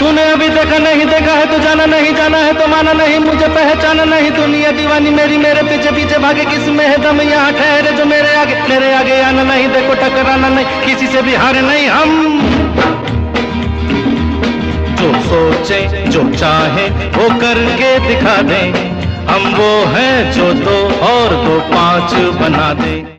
तूने अभी देखा नहीं, देखा है तो जाना नहीं, जाना है तो माना नहीं, मुझे पहचाना नहीं। दुनिया दीवानी मेरी, मेरे पीछे पीछे भागे किसमें है दम? यहाँ ठहरे जो मेरे आगे मेरे आगे आना नहीं, देखो टकराना नहीं, किसी से भी हारे नहीं हम। जो सोचे, जो चाहे, वो करके दिखा दे। हम वो हैं जो दो और दो पाँच बना दे।